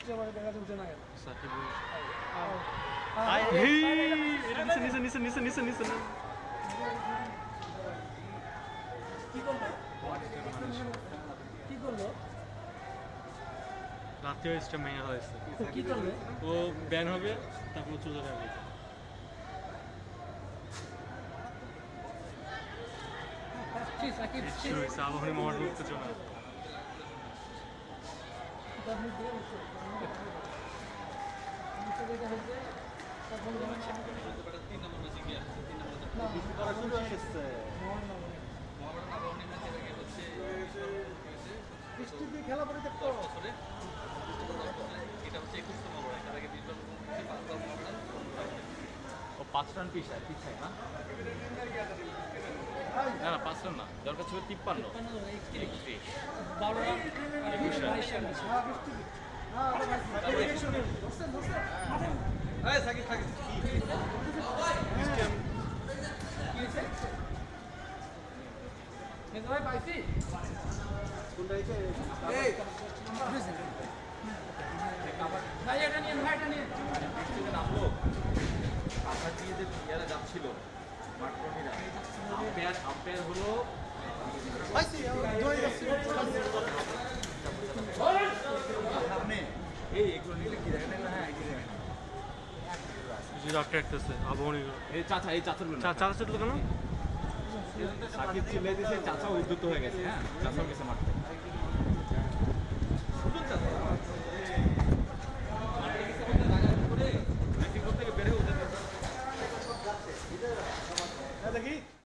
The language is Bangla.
বৃষ্টির পরে দেখা যাচ্ছে না গেল সাকিব আয়, এই এটা নিচে নিচে নিচে নিচে নিচে নিচে নিচে। কি করল কি করল রাতেও স্টেম ভেঙে হয়েছে কি করলে ও ব্যান হবে তারপর চলে যাবে ছি, সাকিব ছি। শুরু হয়েছে আবহাওয়া মহান উত্তেজনা তার মুখ দিয়ে উঠছে। নিচে যেটা হয়েছে, তখন যেন- না, মোহন নগরে। বৃষ্টি দিয়ে খেলা পরে দেখতো ও পাঁচ রান পিছায় পিছায় না না না পাঁচ রান না দরকার ছিল তিপ্পান্ন যাচ্ছিল আম্পায়ার হলো সামনে এই এগুলো নিলে কি দেখেন না হ্যাঁ এই দেখেন যে ডাক্তার একতেছে আবহাওয়া এই চাচা এই চাচার চাচা ছিল কেন? সাকিব চিল্লাই দিয়েছে চাচা উদ্যুত হয়ে গেছে হ্যাঁ? চাচাও গেছে মাঠে।